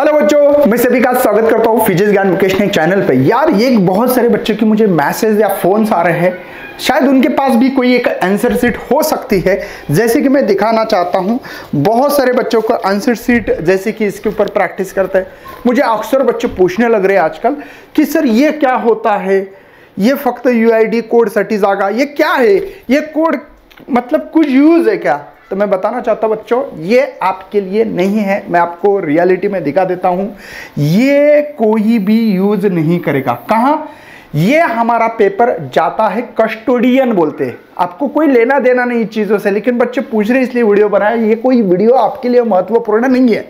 Hello बच्चों, मैं सभी का स्वागत करता हूँ फिजिक्स ज्ञान वोकेशनल चैनल पे। यार, ये बहुत सारे बच्चों के मुझे मैसेज या फोन्स आ रहे हैं। शायद उनके पास भी कोई एक आंसर सीट हो सकती है। जैसे कि मैं दिखाना चाहता हूँ, बहुत सारे बच्चों को आंसर सीट जैसे कि इसके ऊपर प्रैक्टिस करते हैं। मुझे अक्सर बच्चे पूछने लग रहे हैं आजकल कि, सर, ये क्या होता है? ये फक्त यूआईडी कोड सटी जागा ये क्या है? ये कोड मतलब कुछ यूज़ है क्या? तो मैं बताना चाहता हूँ, बच्चों, ये आपके लिए नहीं है, मैं आपको रियलिटी में दिखा देता हूँ, ये कोई भी यूज़ नहीं करेगा। कहाँ? ये हमारा पेपर जाता है कस्टोडियन बोलते आपको कोई लेना देना नहीं चीज़ों से, लेकिन बच्चे पूछ रहे इसलिए वीडियो बनाया ये कोई वीडियो आपके लिए महत्वपूर्ण नहीं है।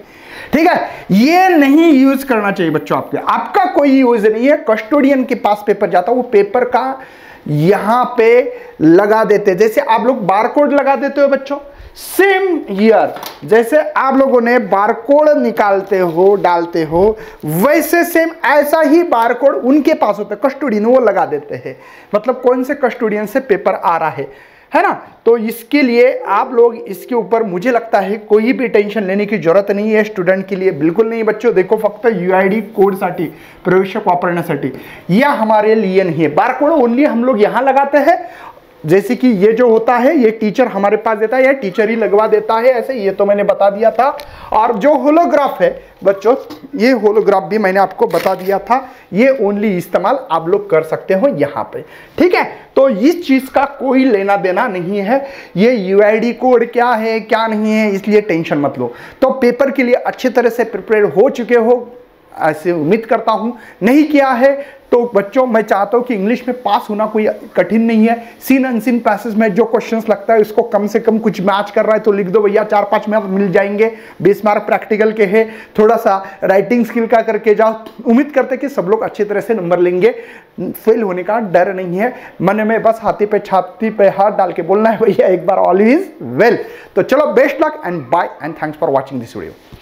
ठीक है? ये नहीं यूज़ करना चाहिए बच्चों आपके आपका कोई यूज़ नहीं है कस्टोडियन के पास पेपर जाता वो पेपर का यहाँ पे लगा देते जैसे आप लोग बारकोड लगा देते हो बच्चों सेम ईयर। जैसे आप लोगों ने बारकोड निकालते हो, डालते हो, वैसे सेम ऐसा ही बारकोड उनके पास होता है कस्टोडियन वो लगा देते हैं। मतलब कौन से कस्टोडियन से पेपर आ रहा है है ना? तो इसके लिए आप लोग इसके ऊपर मुझे लगता है कोई भी टेंशन लेने की ज़रूरत नहीं है स्टूडेंट के लिए। बिल्कुल नहीं बच्चों, देखो फक्त यूआईडी कोडसाठी प्रवेश वापरण्यासाठी। या हमारे लिए नहीं है। बारकोड ओनली हम लोग यहाँ लगाते हैं जैसे कि ये जो होता है, ये टीचर हमारे पास देता है, या टीचर ही लगवा देता है, ऐसे ये तो मैंने बता दिया था। और जो होलोग्राफ है, बच्चों, ये होलोग्राफ भी मैंने आपको बता दिया था। ये ओनली इस्तेमाल आप लोग कर सकते हो यहाँ पे। ठीक है? तो इस चीज़ का कोई लेना देना नहीं है। ये यूआईडी कोड क्या है, क्या नहीं है, इसलिए टेंशन मत लो। तो पेपर के लिए अच्छी तरह से प्रिपेयर हो चुके हो। ऐसे उम्मीद करता हूँ। नहीं किया है तो बच्चों, मैं चाहता हूँ कि इंग्लिश में पास होना कोई कठिन नहीं है। सीन अनसीन पैसेज में जो क्वेश्चंस लगता है, उसको कम से कम कुछ मैच कर रहा है तो लिख दो भैया, चार पाँच मार्क मिल जाएँगे। बीस मार्क प्रैक्टिकल के है। थोड़ा सा राइटिंग स्किल का करके जाओ। उम्मीद करते कि सब लोग अच्छी तरह से नंबर लेंगे। फेल होने का डर नहीं है। मन में बस हाथी पे छाती पे हाथ डाल के बोलना है, भैया, एक बार ऑल इज़ वेल तो चलो best luck and bye and thanks for watching this video